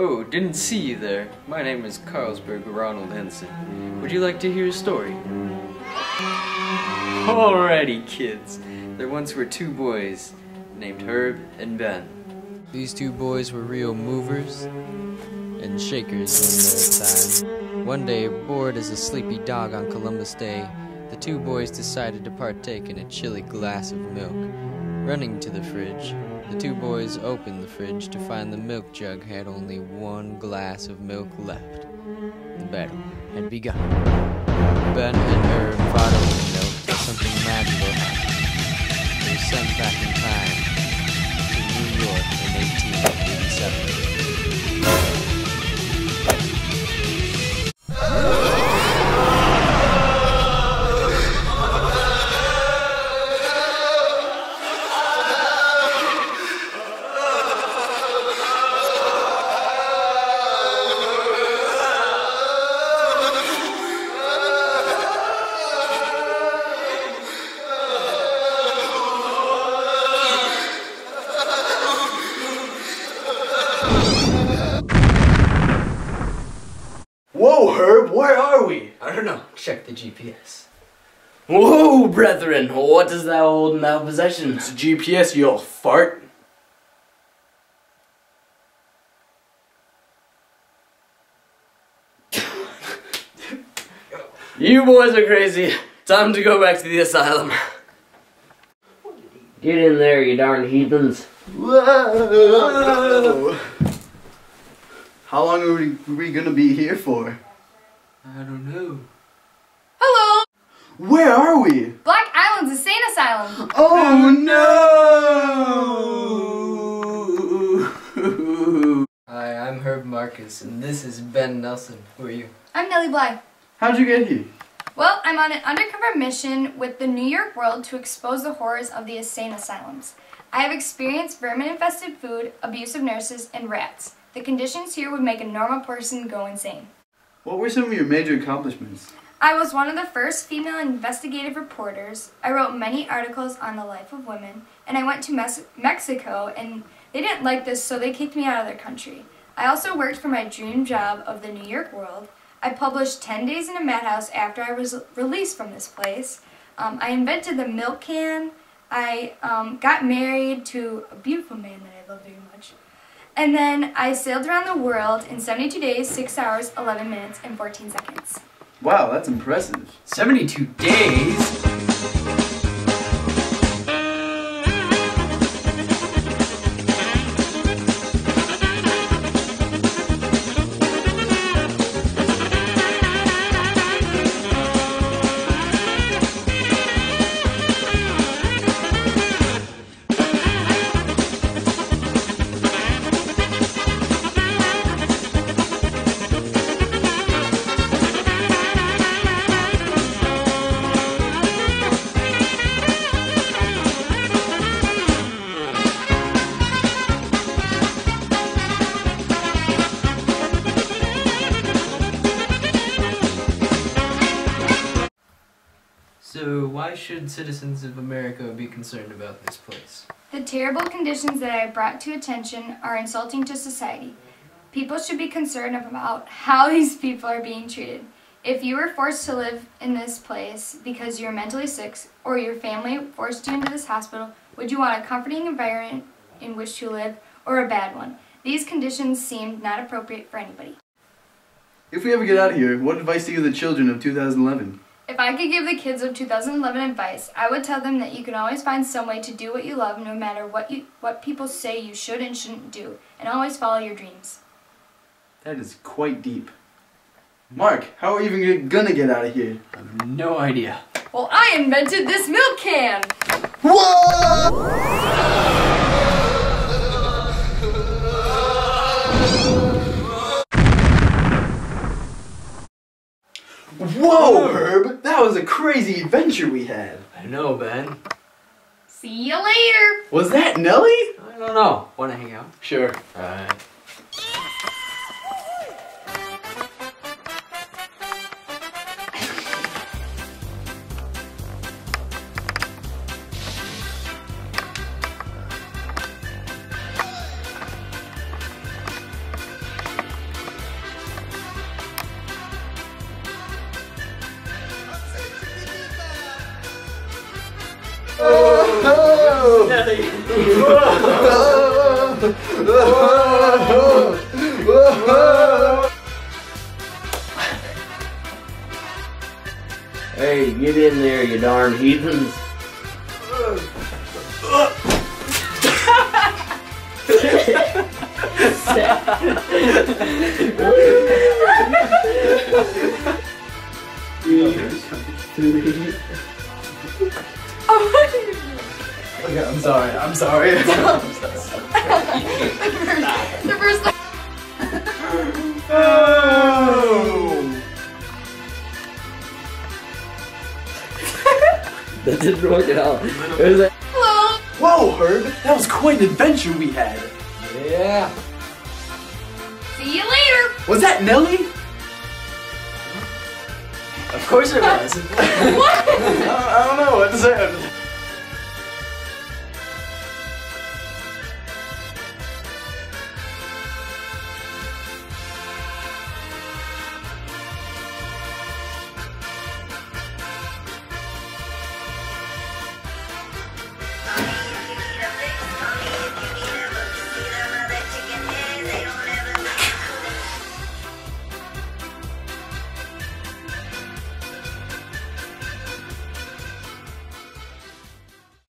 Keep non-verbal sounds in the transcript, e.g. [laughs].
Oh, didn't see you there. My name is Carlsberg Ronald Henson. Would you like to hear a story? Alrighty, kids. There once were two boys named Herb and Ben. These two boys were real movers and shakers in their time. One day, bored as a sleepy dog on Columbus Day, the two boys decided to partake in a chilly glass of milk. Running to the fridge, the two boys opened the fridge to find the milk jug had only one glass of milk left. The battle had begun. Ben and Herb fought over the milk till something magical happened. They were sent back in time to New York in Check the GPS. Whoa, brethren! What does thou hold in thou possession? It's a GPS, you old fart. [laughs] You boys are crazy. Time to go back to the asylum. Get in there, you darn heathens. Whoa. How long are we, are we gonna be here for? I don't know. Hello! Where are we? Black Island's insane asylum. [gasps] Oh, oh no! [laughs] Hi, I'm Herb Marcus, and this is Ben Nelson. Who are you? I'm Nellie Bly. How'd you get here? Well, I'm on an undercover mission with the New York World to expose the horrors of the insane asylums. I have experienced vermin-infested food, abusive nurses, and rats. The conditions here would make a normal person go insane. What were some of your major accomplishments? I was one of the first female investigative reporters. I wrote many articles on the life of women, and I went to Mes- Mexico, and they didn't like this, so they kicked me out of their country. I also worked for my dream job of the New York World. I published 10 Days in a Madhouse after I was released from this place. Um, I invented the milk can. I um, got married to a beautiful man that I love very much. And then I sailed around the world in 72 days, 6 hours, 11 minutes, and 14 seconds. Wow, that's impressive. 72 days? Why should citizens of America be concerned about this place? The terrible conditions that I have brought to attention are insulting to society. People should be concerned about how [laughs] these people are being treated. If you were forced to live in this place because you're mentally sick or your family forced you into this hospital, would you want a comforting environment in which to live or a bad one? These conditions seem not appropriate for anybody. If we ever get out of here, what advice do you give the children of 2011? If I could give the kids of 2011 advice, I would tell them that you can always find some way to do what you love no matter what you what people say you should and shouldn't do, and always follow your dreams. That is quite deep. Mark, how are we even gonna get out of here? I have no idea. Well, I invented this milk can! Whoa, Herb! That was a crazy adventure we had. I know, Ben. See you later! Was that Nellie? I don't know. Want to hang out? Sure. Alright. Hey, get in there, you darn heathens. [laughs] [laughs] Oh Okay, I'm sorry. I'm sorry. [laughs] [laughs] the first time. oh. That didn't work at all. It was like, Hello. Whoa, Herb! That was quite an adventure we had. yeah. See you later. Was that Nellie? Of course it was. [laughs] What? I don't know. what What is that?